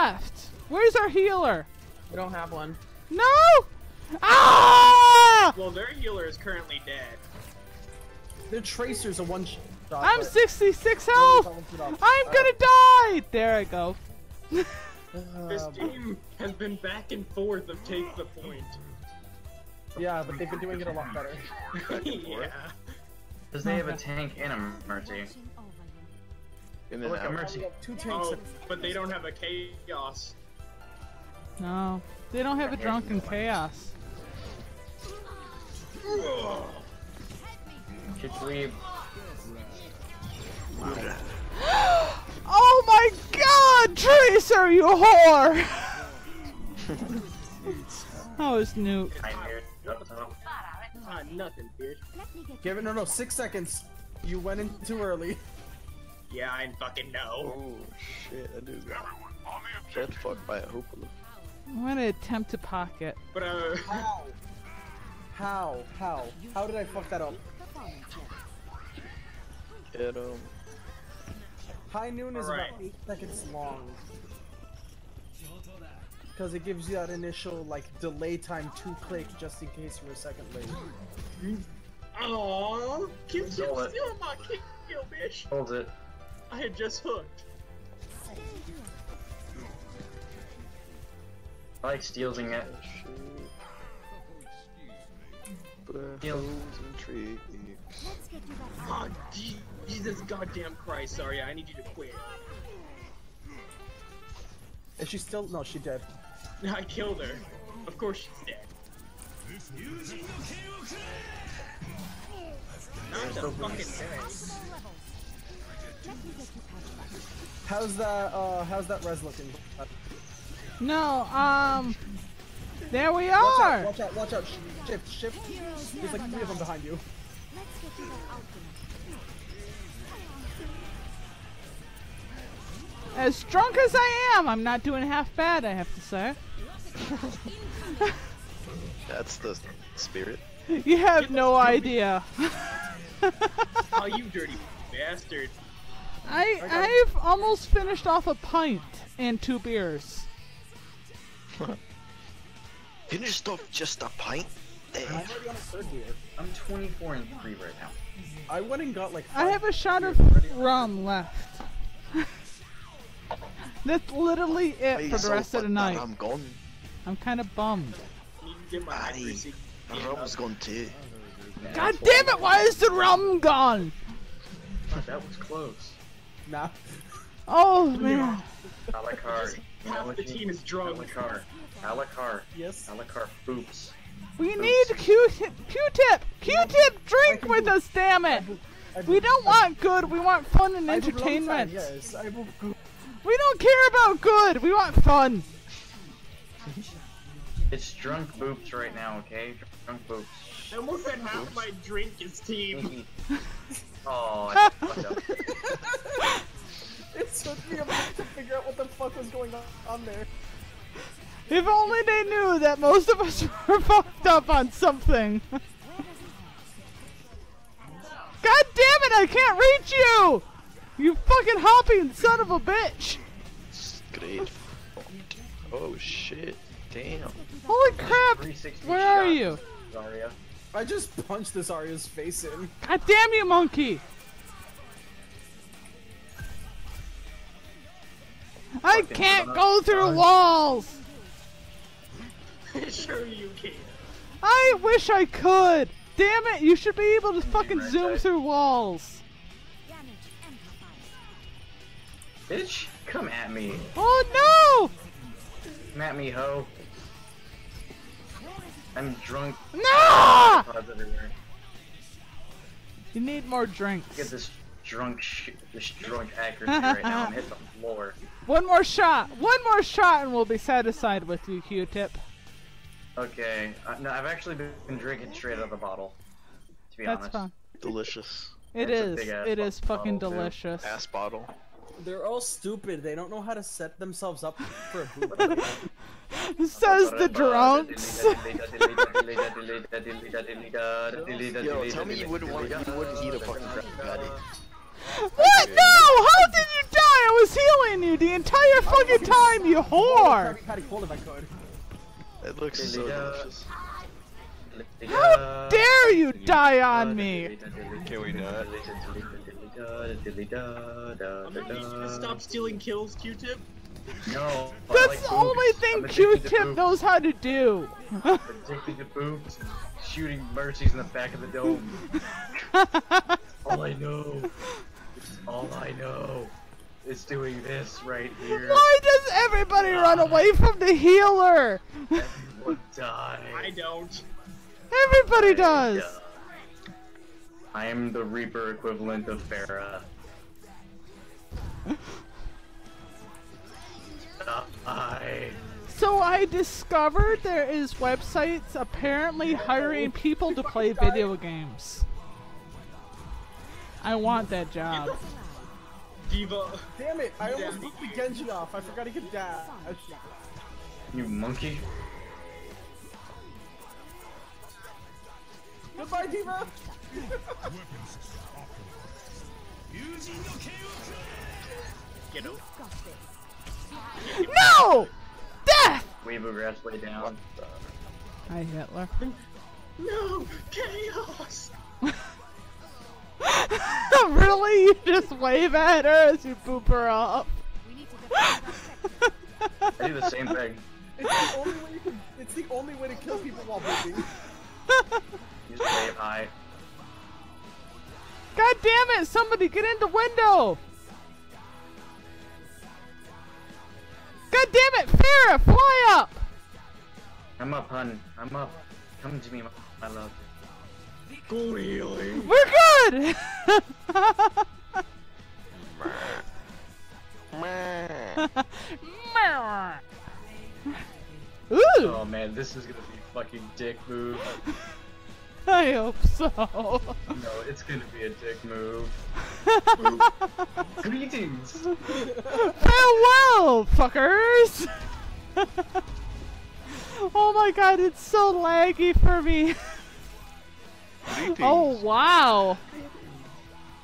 left. Where's our healer? We don't have one. No! Ah! Well, their healer is currently dead. Their tracer's a one shot. I'm 66 health. balance it out. I'm gonna die. There I go. This Uh, team has been back and forth of take the point. yeah, but they've been doing it a lot better. yeah. Because they have a tank and a mercy. And then Look, have mercy. we have two tanks. Oh, but they don't have a chaos. No, they don't have a drunken chaos. Kick leave. Oh my God, Tracer, you whore! that was Nuke. I'm here. Ah, nothing, bitch. Give it no no six seconds. You went in too early. Yeah, I fucking know. Oh shit, I do got Get fucked by a hoopla. I'm gonna attempt to pocket. But uh, How? How? How? How did I fuck that up? Get him. High noon is Alright. about eight seconds long. Because it gives you that initial like delay time to click just in case you're a second late. aww, keep Stole stealing it. my kill, bitch. Holds it. I had just hooked. I like stealing it. Battles and trees. Oh, Jesus goddamn Christ, sorry, I need you to quit. Is she still? No, she dead. I killed her. Of course she's dead. Not the fucking dead. How's that? Uh, how's that res looking? No, um, there we watch out! are. Watch out! Watch out! Shift! Shift! There's like three of them behind you. As drunk as I am, I'm not doing half bad. I have to say. That's the spirit. You have no idea. Oh, you dirty bastard. I I've almost finished off a pint and two beers. Finished off just a pint. I'm already on a third beer. I'm 24 and 3 right now. I went and got like. I have a shot of rum left. That's literally it for the rest of the night. I'm gone. I'm kind of bummed. I need to get my Aye. The rum's gone too. God damn it! Why is the rum gone? why- That was close. Nah. Oh man. A la carte. Half the team is drunk. A la carte. A la carte. Yes. A la carte. Oops. We need Q-tip. Q-tip. Q-tip. Drink with us, damn it. We don't want good. We want fun and I have a long time, entertainment. Yes. I will. We don't care about good. We want fun. It's drunk boops right now, okay? Drunk boops. I almost said half my drink is team. oh, I fucked up. It took me a minute to figure out what the fuck was going on, on there. If only they knew that most of us were fucked up on something. God damn it, I can't reach you! You fucking hopping son of a bitch! Great. Oh shit. Damn. Holy crap! Where are you? Zarya. I just punched this Arya's face in. God damn you, monkey! I Fucking can't go through gun. walls! sure you can. I wish I could! Damn it, you should be able to fucking right zoom there. through walls! Bitch, come at me. Oh Come at me, ho. I'm drunk. no! No! Pods everywhere. You need more drinks. Look at this drunk sh this drunk accuracy right now. I'm hitting the floor. One more shot. One more shot and we'll be satisfied with you, Q-tip. Okay. Uh, no, I've actually been, been drinking straight out of the bottle. To be That's honest. fine. Delicious. It That's a is. big-ass It is bottle, fucking too. delicious. Ass bottle. They're all stupid. They don't know how to set themselves up for a boot. Says the drunks. Yo, tell me you wouldn't want you wouldn't eat a fucking crab patty. what? No! How did you die? I was healing you the entire fucking time, you whore! Krabby Patty cold if I could. It looks so Dilly-da. delicious. How dare you die on me? Can we not? I'm gonna need you to stop stealing kills, Q-Tip. No. That's like the only thing I'm addicted to Q-Tip knows how to do. Addicted to boobs. Shooting mercies in the back of the dome. All I know. All I know. Is doing this right here. Why does everybody run away from the healer? Everyone die. I don't. Everybody does. I am the Reaper equivalent of Pharah. I. So I discovered there is websites apparently hiring people to play video games. I want that job. D.Va. Damn it! I almost took the Genji off. I forgot to get dash. You monkey. Goodbye, D.Va. Get out. No! Death! Weeble grass way down. Hi, Hitler. No! Chaos! really? You just wave at her as you poop her off? I do the same thing. It's the only way you can. It's the only way to kill people while moving. It! Somebody get in the window! God damn it! Pharah, fly up! I'm up, hun. I'm up. Come to me, my, my love. Go healing. We're good! Ooh! Oh man, this is gonna be fucking dick move. I hope so. No, it's gonna be a dick move. Greetings! Farewell, fuckers! oh my god, it's so laggy for me. oh wow.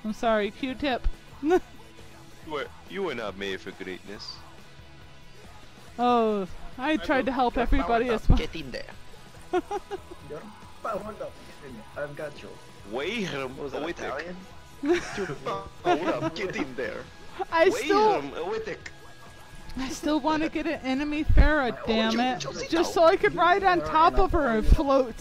I'm sorry, Q-tip. You were, you were not made for greatness. oh, I tried to help everybody as much. Get in there. You're powered up. I've got you. Wait, Was that wait. Italian? Hold up, get in there. I Wait, still, wait. I still want to get an enemy Pharah, damn it, Josie, just so I could ride on top of her and float.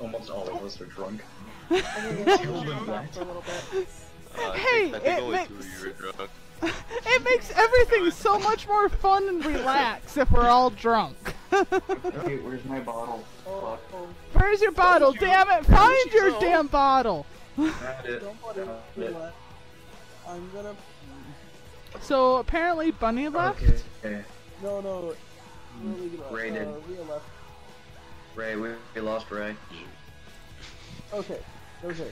Almost all of us are drunk. For a little bit. Uh, Hey, think, I think it makes- two of you were drunk. It makes everything so much more fun and relaxed if we're all drunk. Hey, where's my bottle? Oh, oh, Where's your bottle? Damn it! Find your so. damn bottle. Don't worry. Got You it. know what? I'm gonna. So apparently Bunny left. Okay. okay. No, no. Really left. Rated. Uh, left. Ray, we, we lost Ray. Okay. Okay.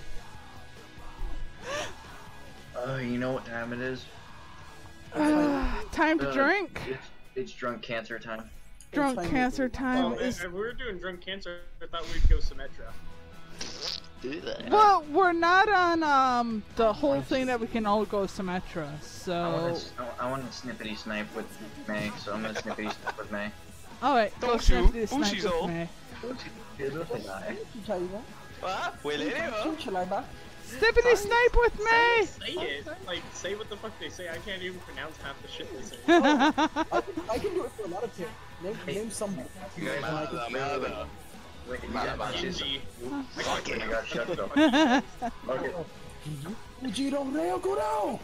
Uh, you know what time it is? Time to Uh, drink. It's, it's drunk cancer time. Drunk cancer time Well, is. if, if we were doing drunk cancer, I thought we'd go Symmetra. Do that. Well, we're not on um the whole thing that we can all go Symmetra. I So, want to I want to snippety snipe with Mei, so I'm gonna snippety snipe with Mei. all right, go Don't sniff shoot. this Oh, snipe she's with old. me. China. Ah, huele ¿no? Chalaba. Snippety snipe with me. Say it. Like, say what the fuck they say. I can't even pronounce half the shit they say. I can, I can do it for a lot of tips. Name, name some. You guys Nada, nada. Wait, you got Genji. Okay, I got shut up. Okay. Ujiro Reo Goro!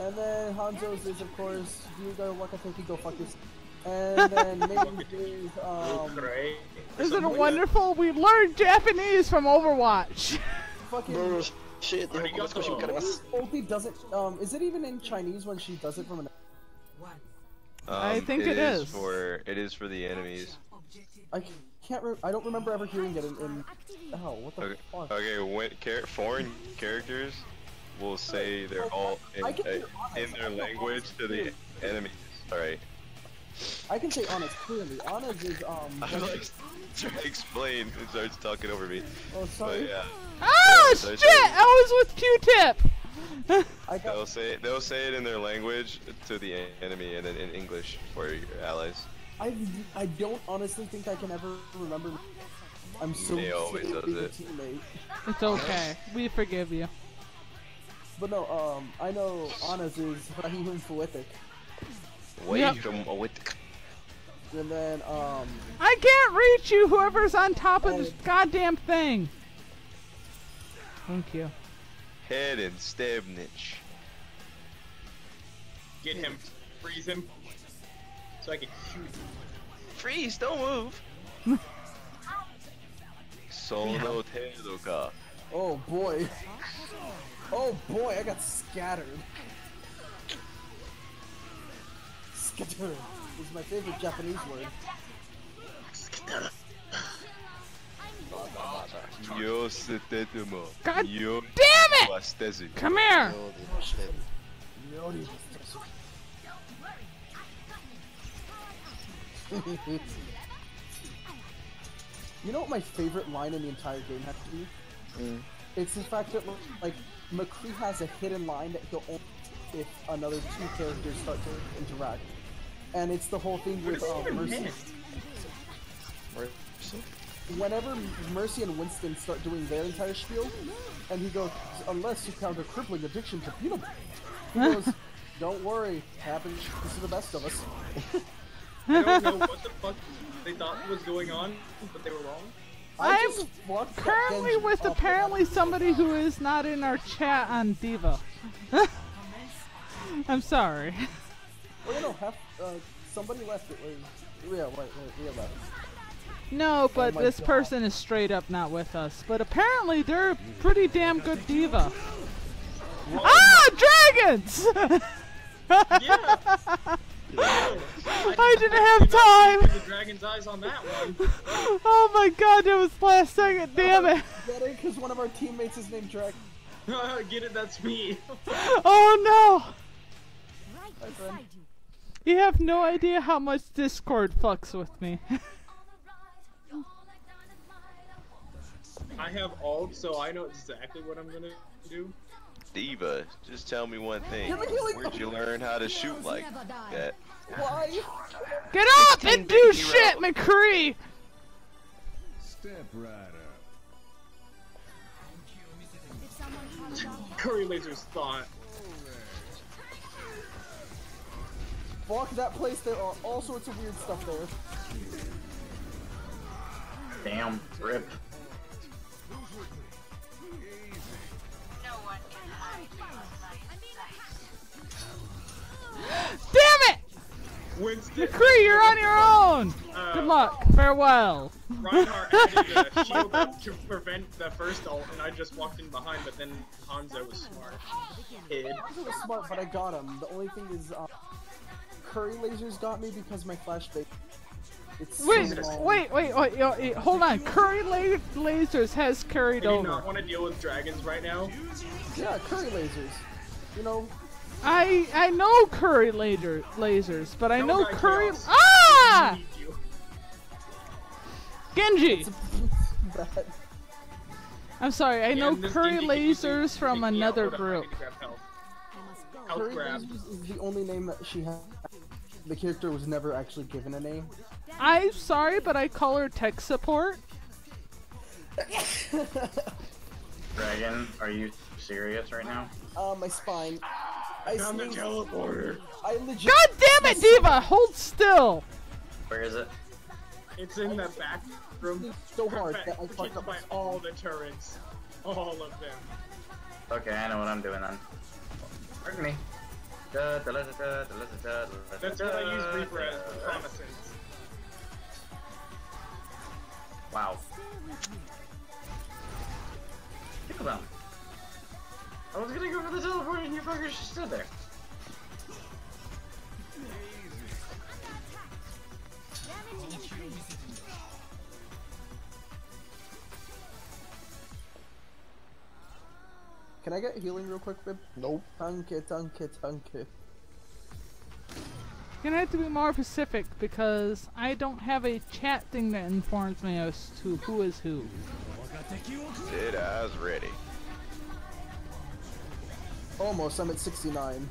And then Hanzo's is, of course, Hyuga Wakateki Go Fuck This. And then Ming is, um, Isn't it wonderful? We learned Japanese from Overwatch. fucking. Bro, shit, Arigato. Ulti doesn't, um, is it even in Chinese when she does it from an. What? I think it Um, it is. for it is for the enemies. I can't, re- I don't remember ever hearing it in. in oh, what the Okay, fuck? okay when char- foreign characters will say they're all in, I can hear uh, in their language to the enemies. Alright. I can say honest clearly. Honest is, um. I like trying to explain and starts talking over me. oh, But yeah. Oh So shit! I was with Q-tip. I got They'll say they'll say it in their language to the enemy and then in English for your allies. I I don't honestly think I can ever remember. I'm so He always does it. teammate. It's okay. We forgive you. But no, um, I know Ana's is Rahim Fuetic. Wait Yep. from with And then, um, I can't reach you, whoever's on top of this Oh. goddamn thing. Thank you. head and Stebnich. Get him. Freeze him. So I can shoot. Freeze! Don't move. Sono Tedoka. oh boy. Oh boy, I got scattered. Scattered is my favorite Japanese word. Yo setetemo. God Yo Damn it! wastezu. Come here! You know what my favorite line in the entire game has to be? Mm. It's the fact that like McCree has a hidden line that he'll only if another two characters start to interact, and it's the whole thing with uh, Mercy. Whenever Mercy and Winston start doing their entire spiel, and he goes, "Unless you count a crippling addiction to peanut butter," he goes, "Don't worry, happens to the best of us." I don't know what the fuck they thought was going on, but they were wrong. I I'm just Currently with apparently somebody who is not in our chat on D.Va. I'm sorry. Oh, no, half, uh, somebody left it. Wait, Rhea, wait, wait, Rhea left. No, but my this God. person is straight up not with us. But apparently they're a pretty damn good D.Va. Ah, dragons! Yeah. I didn't have time. The dragon's eyes on that one. Oh my god, that was last second. Damn it. Get it? Because one of our teammates is named Drag. Get it? That's me. Oh no. Right friend. beside you. have no idea how much Discord fucks with me. I have alt, so I know exactly what I'm gonna do. D.Va, just tell me one thing. Where'd you learn how to shoot like Never die. that? Why? Get up and do shit. McCree! Step right up. Did someone call about Curry Laser's thought. Fuck that place. There are all sorts of weird stuff there. Damn, rip. Damn it! Winston. McCree, you're on your own! Uh, Good luck. Farewell. Reinhardt added a shield to prevent the first ult, and I just walked in behind, but then Hanzo was smart. Hid. Hanzo was smart, but I got him. The only thing is, uh, Curry lasers got me because my flashbang. It's Wait, so long. wait, wait, wait, yo, eh, hold on. Curry la- Lasers has carried Do you over. not want to deal with dragons right now? Yeah, Curry lasers. You know, I I know Curry laser lasers, but I No know guy Curry. chaos. Ah, Need you. Genji. I'm sorry. I Yeah, know Curry Genji lasers from another hold on, I group. Curry grab. is the only name that she had. The character was never actually given a name. I'm sorry, but I call her tech support. Dragon, are you serious right now? Uh, my spine. I Found the teleporter. I legit. God damn it, D.Va! Hold still. Where is it? It's in the back room. so hard that I fucked Protected up by all the turrets. All of them. Okay, I know what I'm doing then. Pardon me. That's what I use Reaper as, the promises. Wow. Pickle bomb. I was gonna go for the teleport and you fuckers just stood there. Can I get healing real quick, babe? Nope. Tanke, tanke, tanke. Gonna have to be more specific because I don't have a chat thing that informs me as to who is who. Dead eyes ready. Almost, I'm at 69.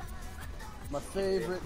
My favorite